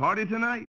party tonight?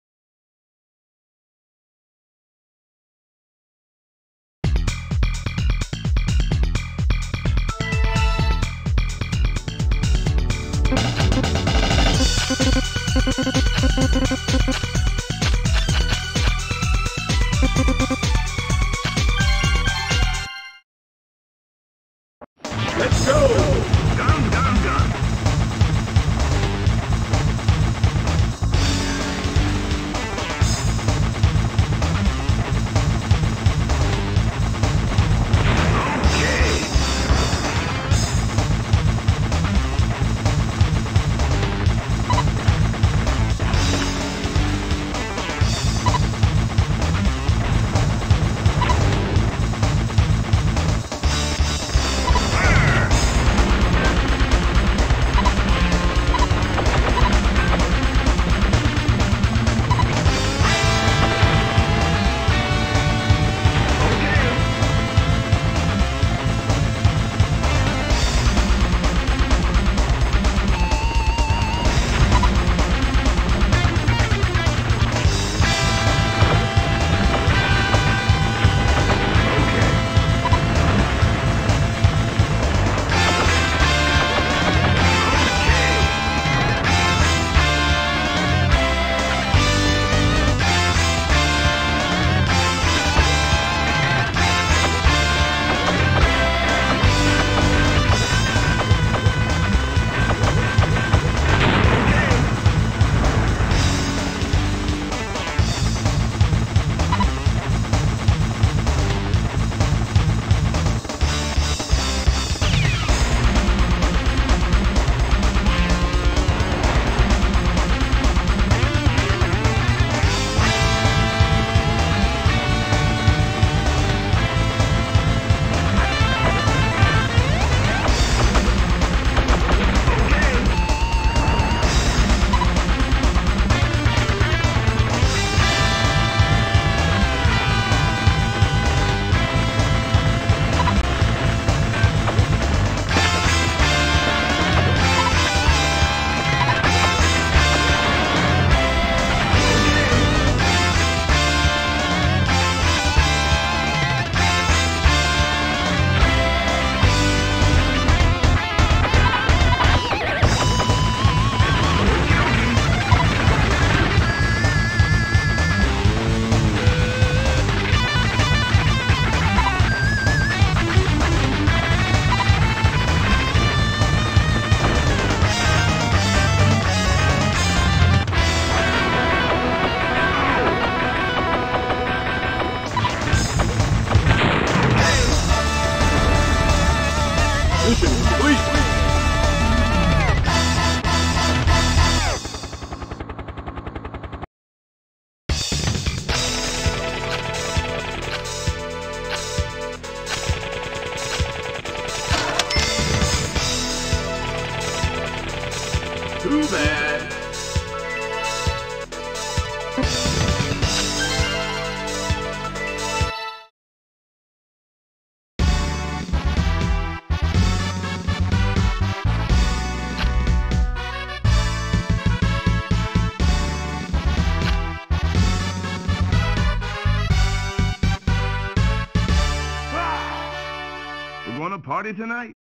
Party tonight?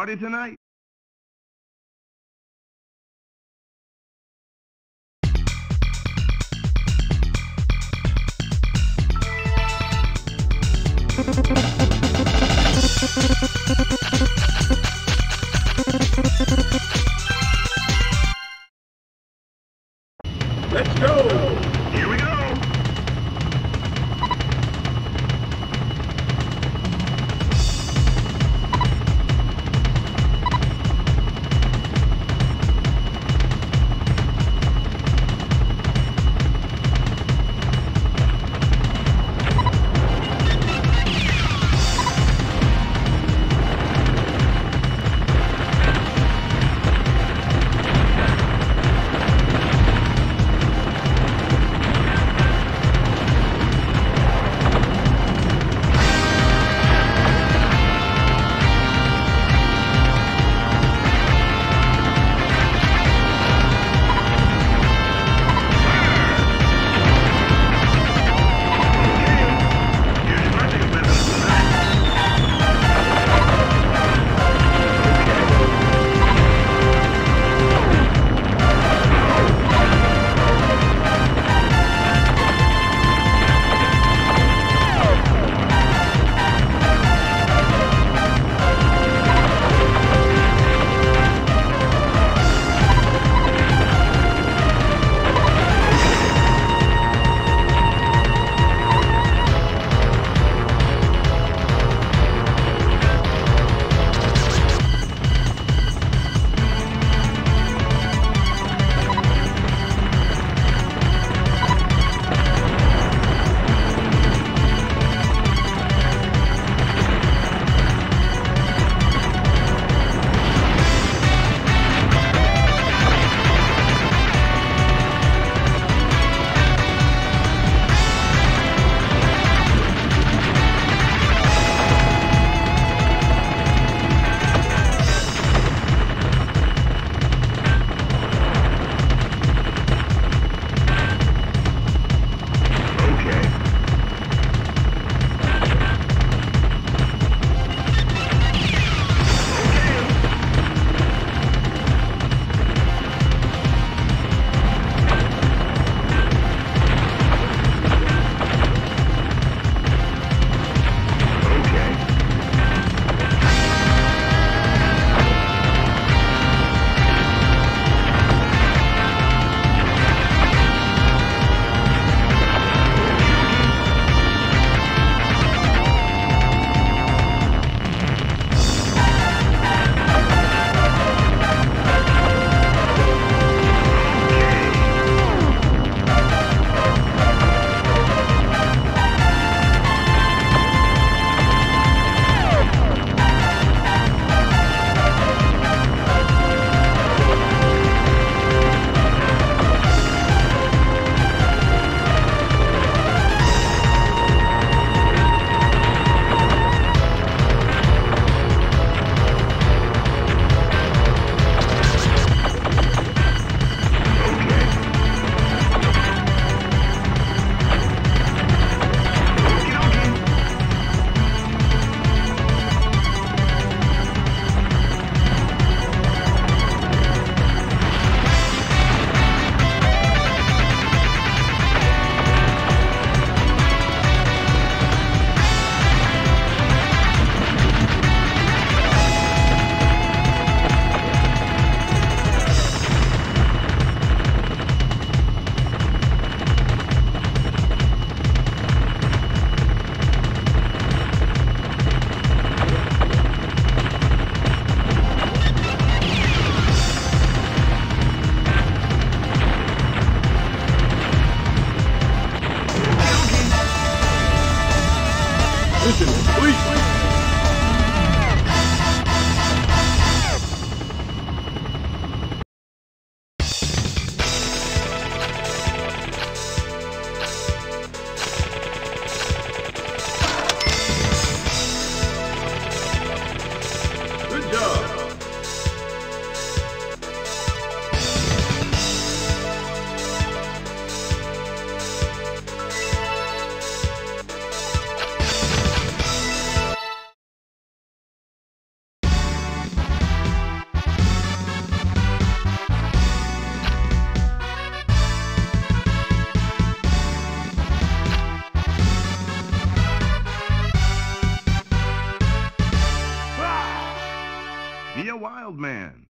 Party tonight? Wild man.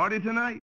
Party tonight?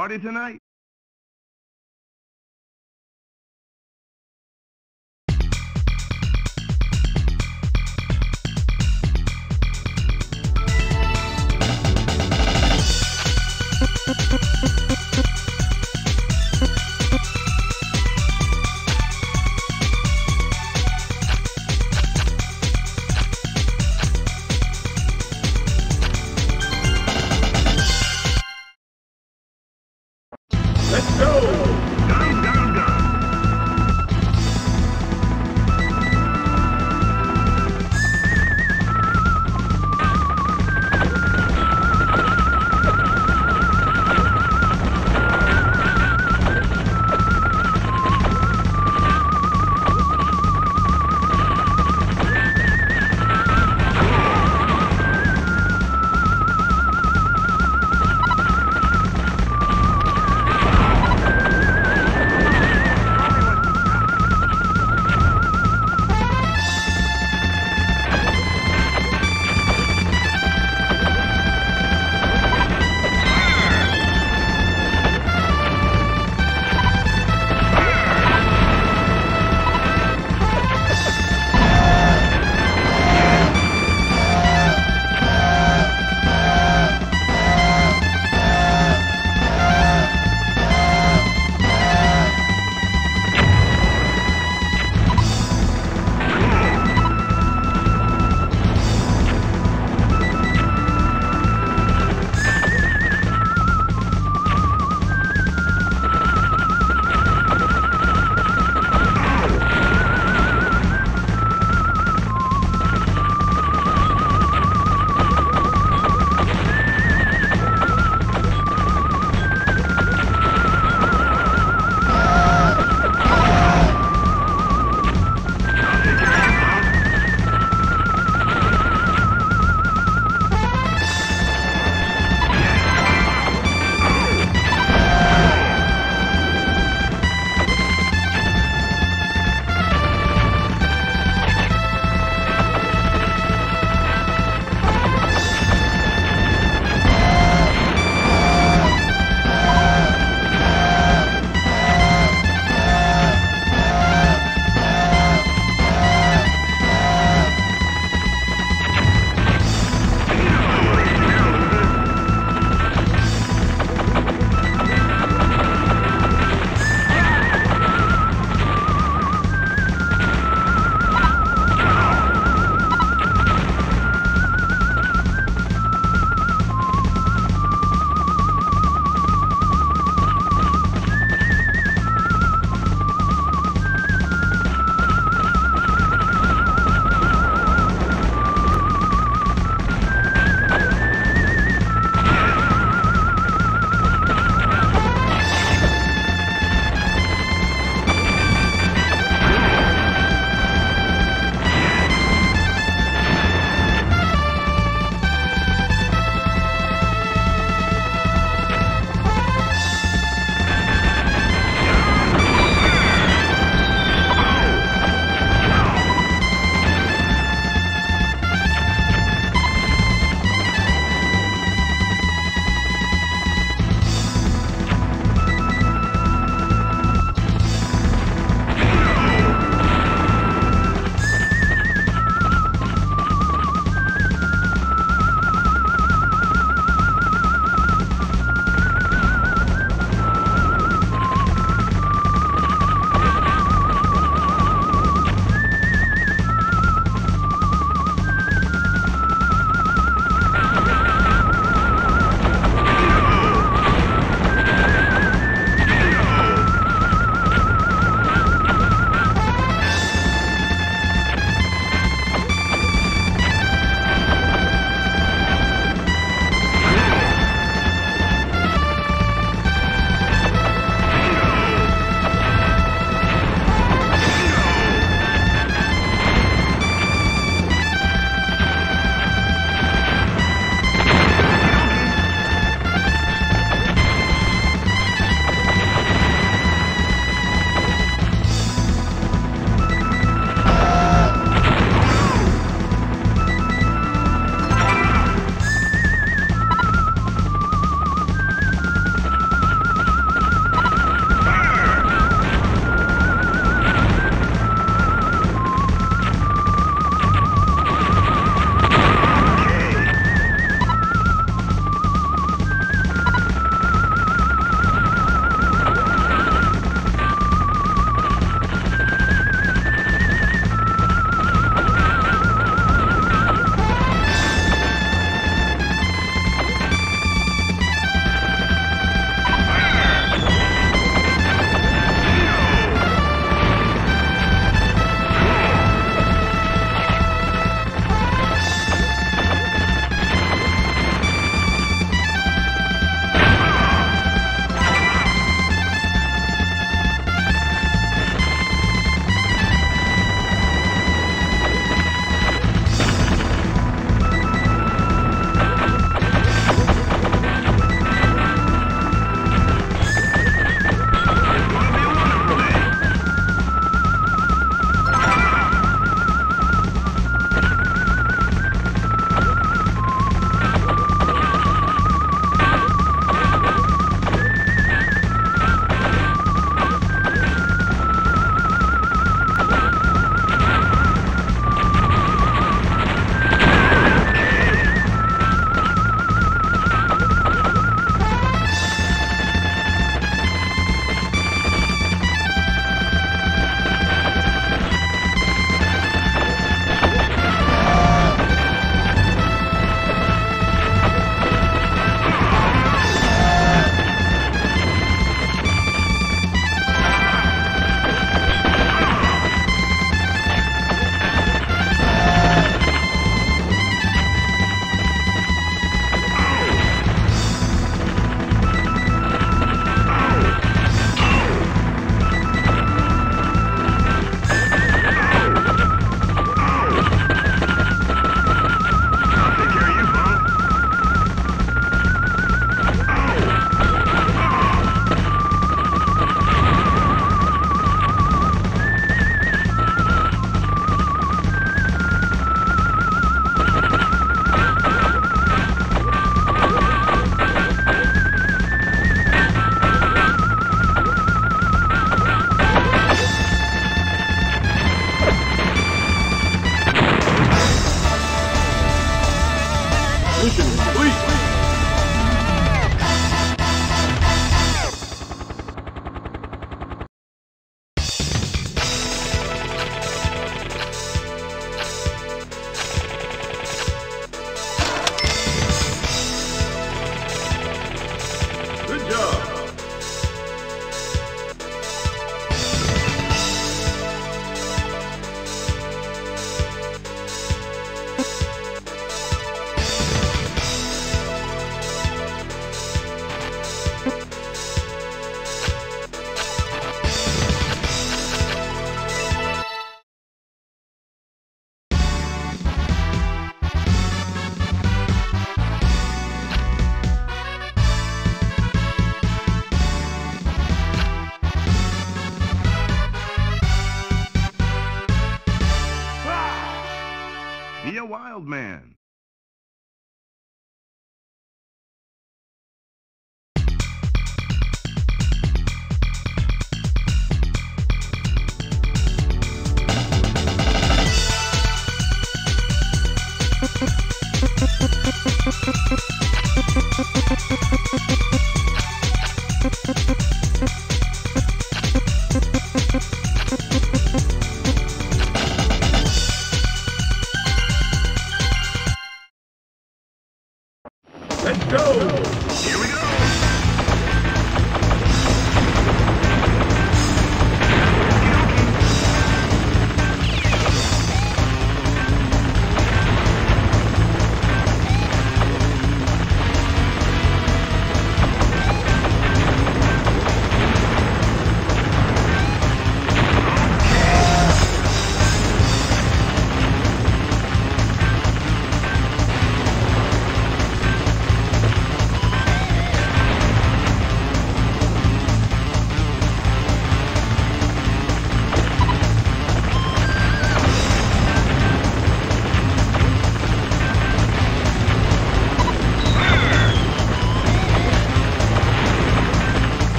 Party tonight?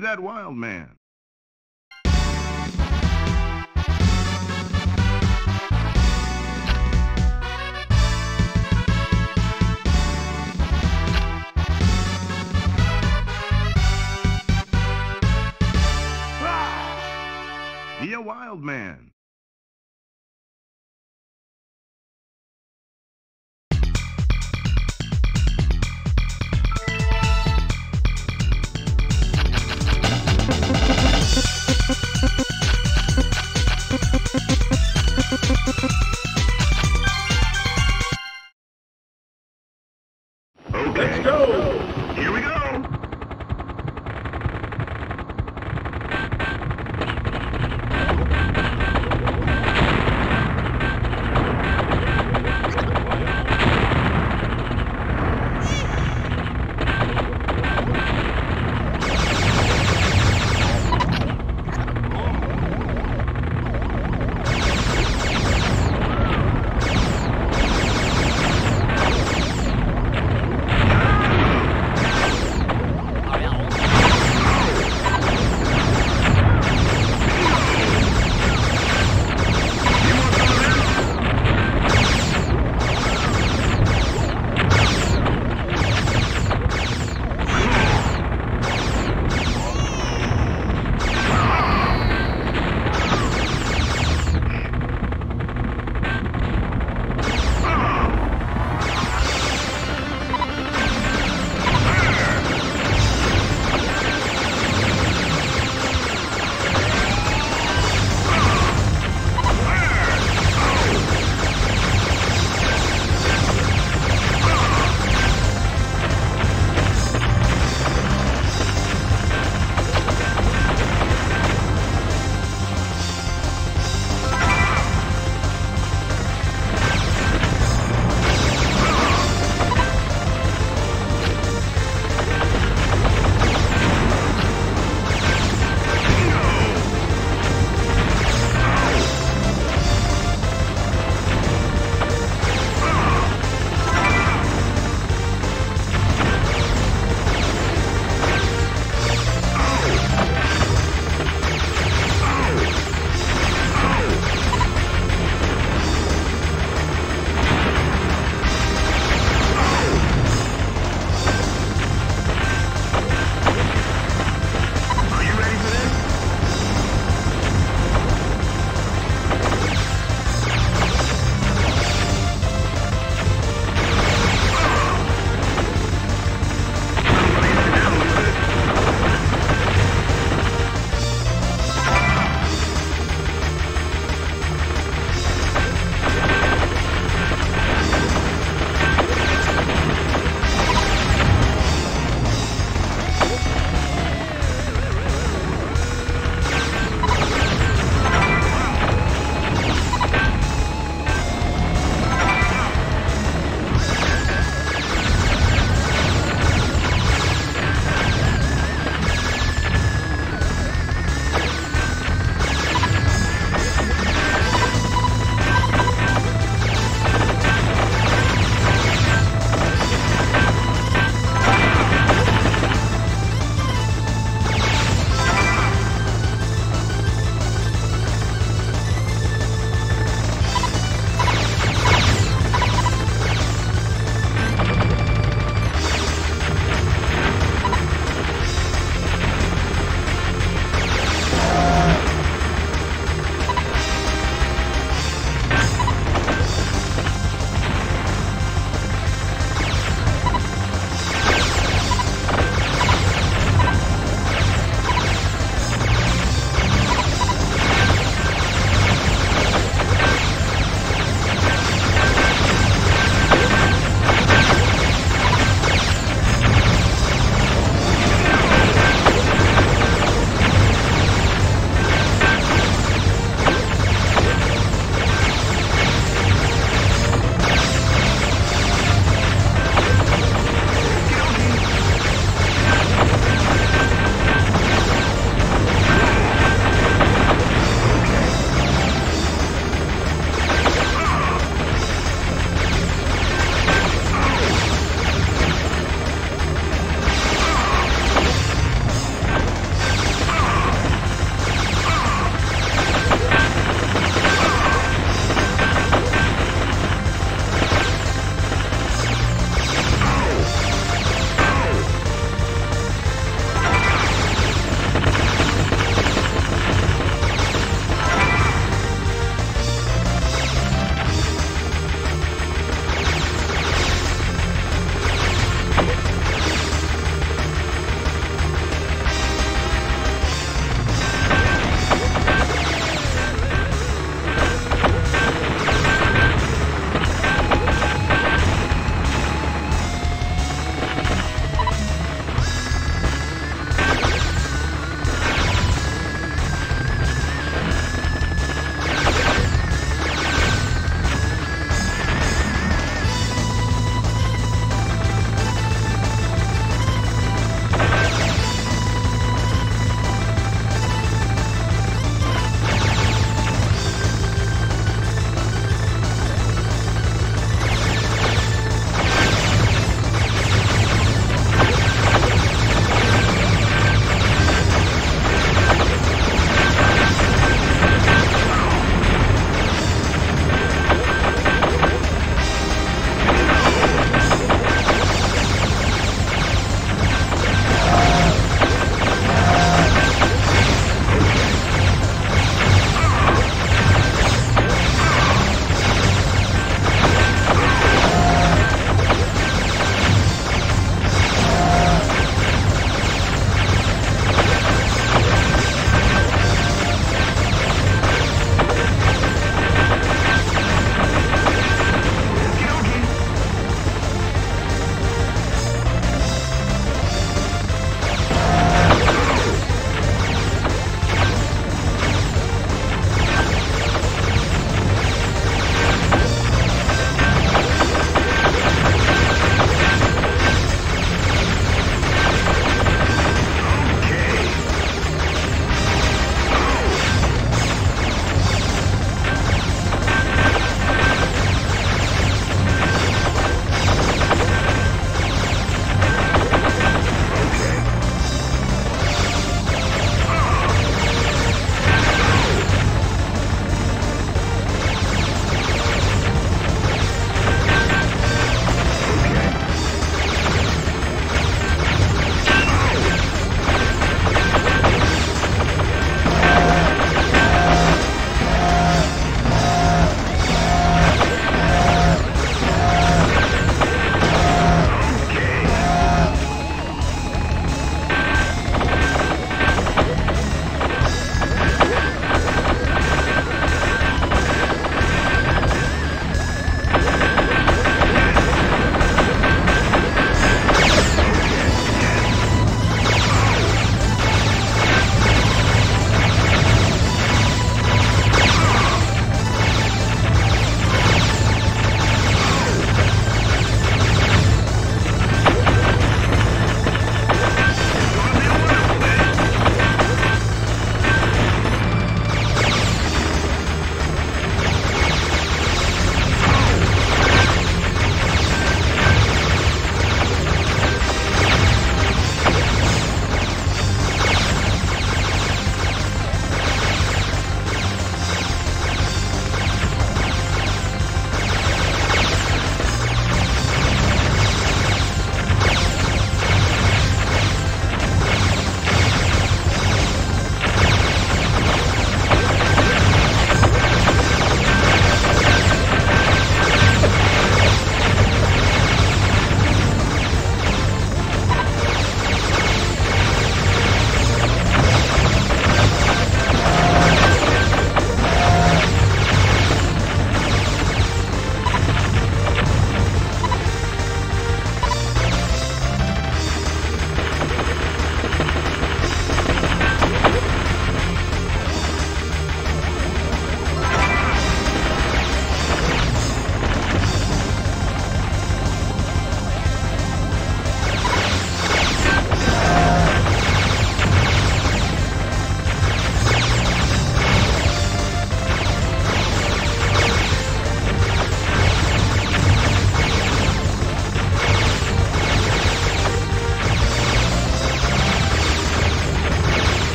That wild man. Ah! Be a wild man.